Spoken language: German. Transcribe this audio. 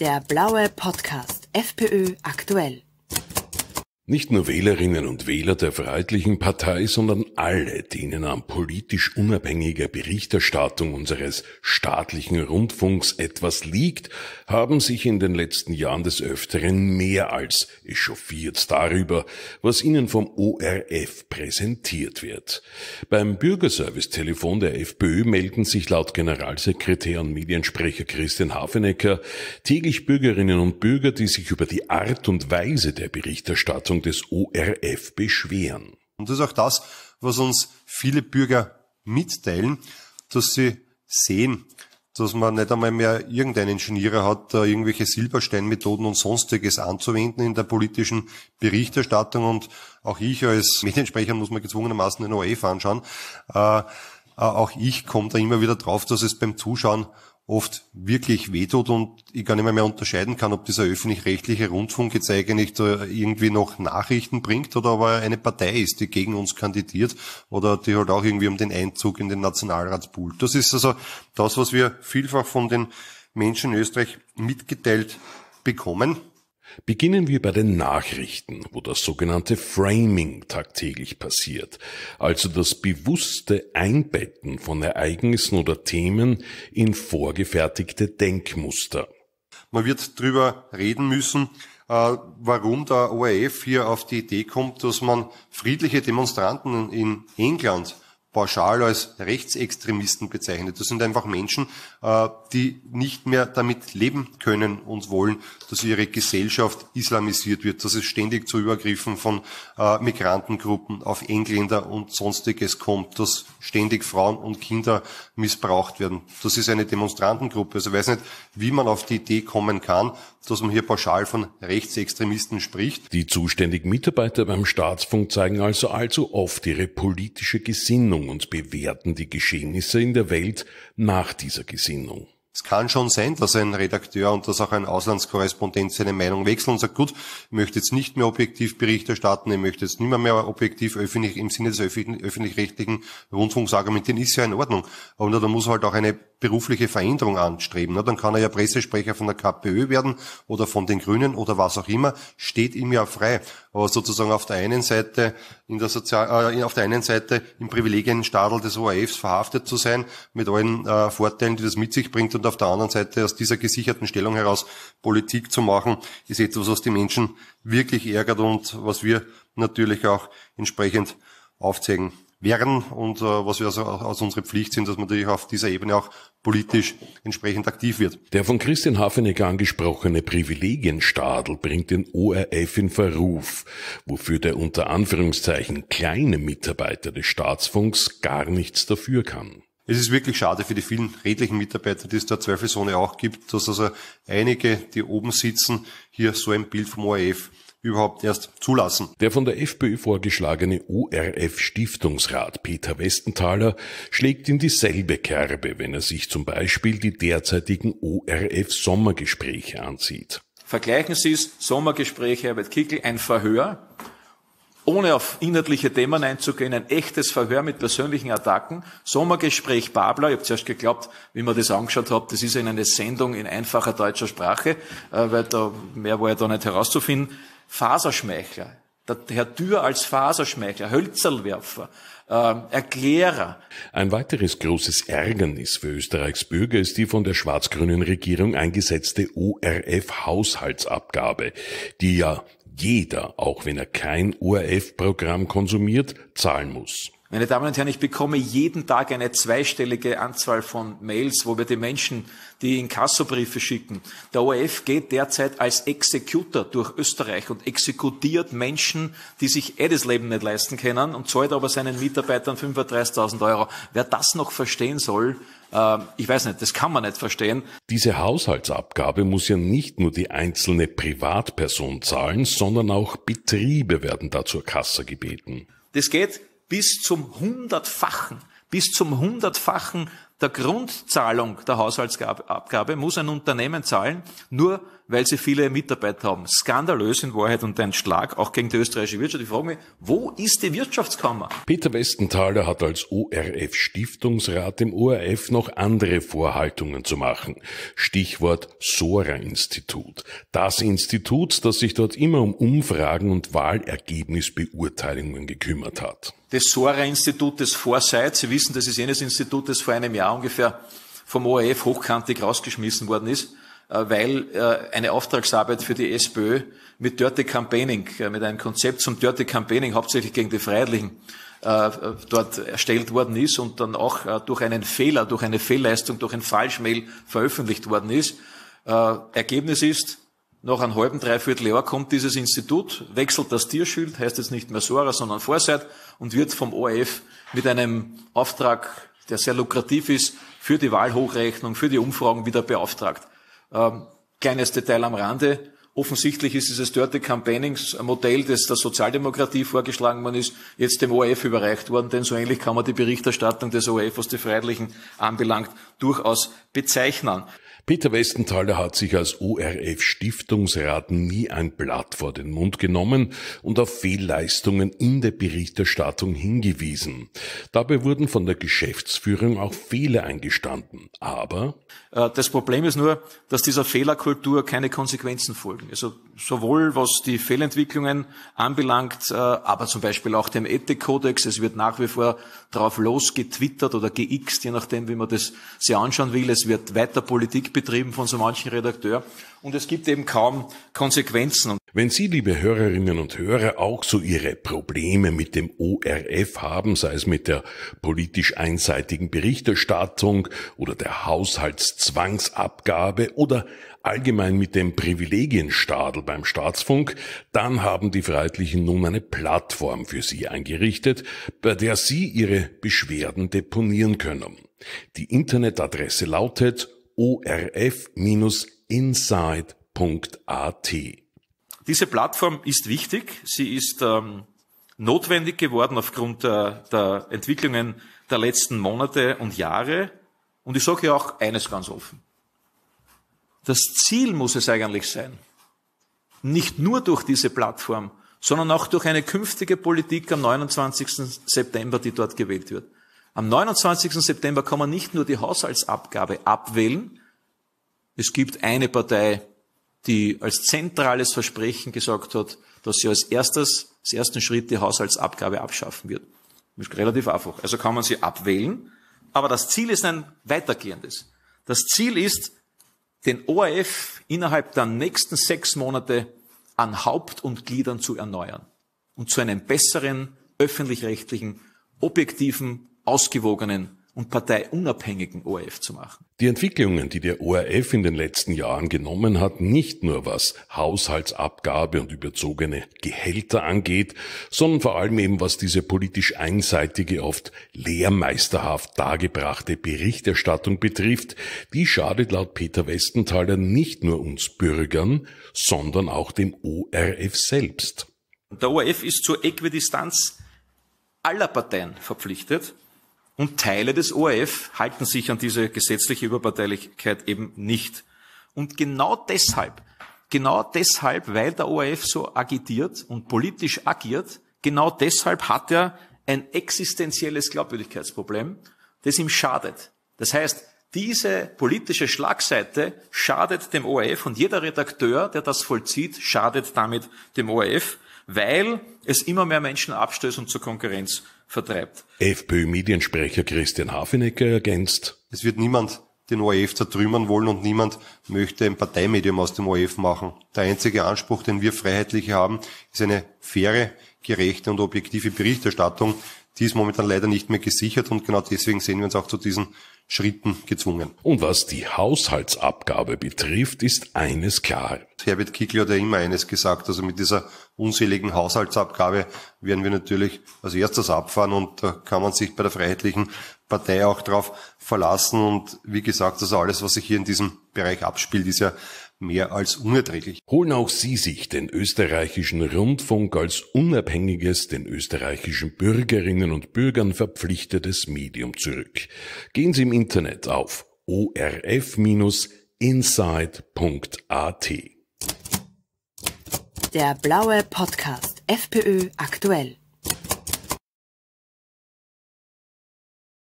Der blaue Podcast FPÖ aktuell. Nicht nur Wählerinnen und Wähler der Freiheitlichen Partei, sondern alle, denen an politisch unabhängiger Berichterstattung unseres staatlichen Rundfunks etwas liegt, haben sich in den letzten Jahren des Öfteren mehr als echauffiert darüber, was ihnen vom ORF präsentiert wird. Beim Bürgerservice-Telefon der FPÖ melden sich laut Generalsekretär und Mediensprecher Christian Hafenecker täglich Bürgerinnen und Bürger, die sich über die Art und Weise der Berichterstattung Auffassung des ORF beschweren. Und das ist auch das, was uns viele Bürger mitteilen, dass sie sehen, dass man nicht einmal mehr irgendeinen Genierer hat, irgendwelche Silbersteinmethoden und sonstiges anzuwenden in der politischen Berichterstattung. Und auch ich als Mediensprecher muss man gezwungenermaßen den ORF anschauen. Äh, auch ich komme da immer wieder drauf, dass es beim Zuschauen oft wirklich wehtut und ich gar nicht mehr, mehr unterscheiden kann, ob dieser öffentlich-rechtliche Rundfunk jetzt eigentlich da irgendwie noch Nachrichten bringt oder ob er eine Partei ist, die gegen uns kandidiert oder die halt auch irgendwie um den Einzug in den Nationalratspool. Das ist also das, was wir vielfach von den Menschen in Österreich mitgeteilt bekommen. Beginnen wir bei den Nachrichten, wo das sogenannte Framing tagtäglich passiert, also das bewusste Einbetten von Ereignissen oder Themen in vorgefertigte Denkmuster. Man wird drüber reden müssen, äh, warum der ORF hier auf die Idee kommt, dass man friedliche Demonstranten in England pauschal als Rechtsextremisten bezeichnet. Das sind einfach Menschen, die nicht mehr damit leben können und wollen, dass ihre Gesellschaft islamisiert wird, dass es ständig zu Übergriffen von äh, Migrantengruppen auf Engländer und sonstiges kommt, dass ständig Frauen und Kinder missbraucht werden. Das ist eine Demonstrantengruppe. Also ich weiß nicht, wie man auf die Idee kommen kann, dass man hier pauschal von Rechtsextremisten spricht. Die zuständigen Mitarbeiter beim Staatsfunk zeigen also allzu oft ihre politische Gesinnung und bewerten die Geschehnisse in der Welt nach dieser Gesinnung. Es kann schon sein, dass ein Redakteur und dass auch ein Auslandskorrespondent seine Meinung wechselt und sagt, gut, ich möchte jetzt nicht mehr objektiv Bericht erstatten, ich möchte jetzt nicht mehr, mehr objektiv öffentlich, im Sinne des öffentlich-rechtlichen Rundfunks argumentieren, ist ja in Ordnung. Aber da muss halt auch eine berufliche Veränderung anstreben. Dann kann er ja Pressesprecher von der KPÖ werden oder von den Grünen oder was auch immer, steht ihm ja frei. Aber sozusagen auf der einen Seite in der Sozial äh, auf der einen Seite im Privilegienstadel des ORFs verhaftet zu sein, mit allen äh, Vorteilen, die das mit sich bringt, und auf der anderen Seite aus dieser gesicherten Stellung heraus Politik zu machen, ist etwas, was die Menschen wirklich ärgert und was wir natürlich auch entsprechend aufzeigen werden und äh, was wir also aus unserer Pflicht sind, dass man natürlich auf dieser Ebene auch politisch entsprechend aktiv wird. Der von Christian Hafenecker angesprochene Privilegienstadel bringt den ORF in Verruf, wofür der unter Anführungszeichen kleine Mitarbeiter des Staatsfunks gar nichts dafür kann. Es ist wirklich schade für die vielen redlichen Mitarbeiter, die es da zweifelsohne auch gibt, dass also einige, die oben sitzen, hier so ein Bild vom ORF überhaupt erst zulassen. Der von der FPÖ vorgeschlagene ORF-Stiftungsrat Peter Westenthaler schlägt in dieselbe Kerbe, wenn er sich zum Beispiel die derzeitigen ORF-Sommergespräche ansieht. Vergleichen Sie es, Sommergespräche, Herbert Kickel, ein Verhör, ohne auf inhaltliche Themen einzugehen, ein echtes Verhör mit persönlichen Attacken. Sommergespräch Babler, ich habe zuerst geglaubt, wie man das angeschaut hat, das ist eine Sendung in einfacher deutscher Sprache, äh, weil da mehr war ja da nicht herauszufinden. Faserschmeichler, der Herr Dürr als Faserschmeichler, Hölzerlwerfer, äh, Erklärer. Ein weiteres großes Ärgernis für Österreichs Bürger ist die von der schwarz-grünen Regierung eingesetzte ORF-Haushaltsabgabe, die ja jeder, auch wenn er kein ORF-Programm konsumiert, zahlen muss. Meine Damen und Herren, ich bekomme jeden Tag eine zweistellige Anzahl von Mails, wo wir die Menschen, die Inkassobriefe schicken. Der ORF geht derzeit als Executor durch Österreich und exekutiert Menschen, die sich eh das Leben nicht leisten können und zahlt aber seinen Mitarbeitern 35.000 Euro. Wer das noch verstehen soll, äh, ich weiß nicht, das kann man nicht verstehen. Diese Haushaltsabgabe muss ja nicht nur die einzelne Privatperson zahlen, sondern auch Betriebe werden da zur Kasse gebeten. Das geht bis zum hundertfachen, bis zum hundertfachen der Grundzahlung der Haushaltsabgabe muss ein Unternehmen zahlen, nur weil sie viele Mitarbeiter haben. Skandalös in Wahrheit und ein Schlag auch gegen die österreichische Wirtschaft. Ich frage mich, wo ist die Wirtschaftskammer? Peter Westenthaler hat als ORF-Stiftungsrat dem ORF noch andere Vorhaltungen zu machen. Stichwort Sora-Institut. Das Institut, das sich dort immer um Umfragen und Wahlergebnisbeurteilungen gekümmert hat. Das Sora-Institut des Foresight, Sie wissen, das ist jenes Institut, das vor einem Jahr ungefähr vom ORF hochkantig rausgeschmissen worden ist, äh, weil äh, eine Auftragsarbeit für die SPÖ mit Dirty Campaigning, äh, mit einem Konzept zum Dirty Campaigning, hauptsächlich gegen die Freiheitlichen, dort erstellt worden ist und dann auch durch einen Fehler, durch eine Fehlleistung, durch ein Falschmail veröffentlicht worden ist. Ergebnis ist, nach einem halben, dreiviertel Jahr kommt dieses Institut, wechselt das Tierschild, heißt jetzt nicht mehr Sora, sondern Foresight und wird vom ORF mit einem Auftrag, der sehr lukrativ ist, für die Wahlhochrechnung, für die Umfragen wieder beauftragt. Ähm, kleines Detail am Rande. Offensichtlich ist dieses Dirty Campaignings Modell, das der Sozialdemokratie vorgeschlagen worden ist, jetzt dem ORF überreicht worden, denn so ähnlich kann man die Berichterstattung des ORF, was die Freiheitlichen anbelangt, durchaus bezeichnen. Peter Westenthaler hat sich als ORF-Stiftungsrat nie ein Blatt vor den Mund genommen und auf Fehlleistungen in der Berichterstattung hingewiesen. Dabei wurden von der Geschäftsführung auch Fehler eingestanden. Aber äh, das Problem ist nur, dass dieser Fehlerkultur keine Konsequenzen folgen. Also sowohl was die Fehlentwicklungen anbelangt, äh, aber zum Beispiel auch dem Ethikkodex. Es wird nach wie vor drauf losgetwittert oder geixt, je nachdem, wie man das sich anschauen will. Es wird weiter Politik betrieben von so manchen Redakteur und es gibt eben kaum Konsequenzen. Wenn Sie, liebe Hörerinnen und Hörer, auch so Ihre Probleme mit dem ORF haben, sei es mit der politisch einseitigen Berichterstattung oder der Haushaltszwangsabgabe oder allgemein mit dem Privilegienstadel beim Staatsfunk, dann haben die Freiheitlichen nun eine Plattform für Sie eingerichtet, bei der Sie Ihre Beschwerden deponieren können. Die Internetadresse lautet orf-inside.at. Diese Plattform ist wichtig. Sie ist ähm, notwendig geworden aufgrund der, der Entwicklungen der letzten Monate und Jahre. Und ich sage ja auch eines ganz offen. Das Ziel muss es eigentlich sein, nicht nur durch diese Plattform, sondern auch durch eine künftige Politik am 29. September, die dort gewählt wird. Am 29. September kann man nicht nur die Haushaltsabgabe abwählen. Es gibt eine Partei, die als zentrales Versprechen gesagt hat, dass sie als erstes, als ersten Schritt die Haushaltsabgabe abschaffen wird. Das ist relativ einfach. Also kann man sie abwählen, aber das Ziel ist ein weitergehendes. Das Ziel ist, den ORF innerhalb der nächsten sechs Monate an Haupt und Gliedern zu erneuern und zu einem besseren, öffentlich-rechtlichen, objektiven ausgewogenen und parteiunabhängigen ORF zu machen. Die Entwicklungen, die der ORF in den letzten Jahren genommen hat, nicht nur was Haushaltsabgabe und überzogene Gehälter angeht, sondern vor allem eben was diese politisch einseitige, oft lehrmeisterhaft dargebrachte Berichterstattung betrifft, die schadet laut Peter Westenthaler nicht nur uns Bürgern, sondern auch dem ORF selbst. Der ORF ist zur Äquidistanz aller Parteien verpflichtet und Teile des ORF halten sich an diese gesetzliche Überparteilichkeit eben nicht. Und genau deshalb, genau deshalb, weil der ORF so agitiert und politisch agiert, genau deshalb hat er ein existenzielles Glaubwürdigkeitsproblem, das ihm schadet. Das heißt, diese politische Schlagseite schadet dem ORF und jeder Redakteur, der das vollzieht, schadet damit dem ORF, weil es immer mehr Menschen abstößt und zur Konkurrenz vertreibt. FPÖ-Mediensprecher Christian Hafenecker ergänzt. Es wird niemand den ORF zertrümmern wollen und niemand möchte ein Parteimedium aus dem ORF machen. Der einzige Anspruch, den wir Freiheitliche haben, ist eine faire, gerechte und objektive Berichterstattung. Die ist momentan leider nicht mehr gesichert und genau deswegen sehen wir uns auch zu diesen Schritten gezwungen. Und was die Haushaltsabgabe betrifft, ist eines klar. Herbert Kickl hat ja immer eines gesagt, also mit dieser unseligen Haushaltsabgabe werden wir natürlich als erstes abfahren und da kann man sich bei der Freiheitlichen Partei auch darauf verlassen und wie gesagt, also alles, was sich hier in diesem Bereich abspielt, ist ja mehr als unerträglich. Holen auch Sie sich den österreichischen Rundfunk als unabhängiges, den österreichischen Bürgerinnen und Bürgern verpflichtetes Medium zurück. Gehen Sie im Internet auf orf-inside.at. Der blaue Podcast FPÖ aktuell.